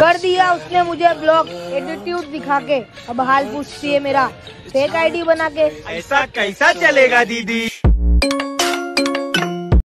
कर दिया उसने मुझे ब्लॉक एटीट्यूड दिखा के अब हाल पूछती है मेरा। फेक आईडी बना के ऐसा कैसा चलेगा दीदी?